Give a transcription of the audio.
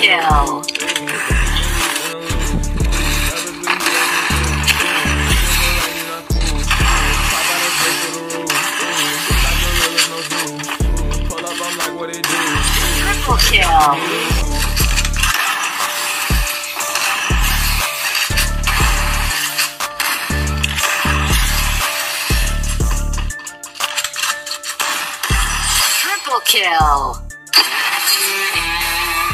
kill. Triple kill. kill.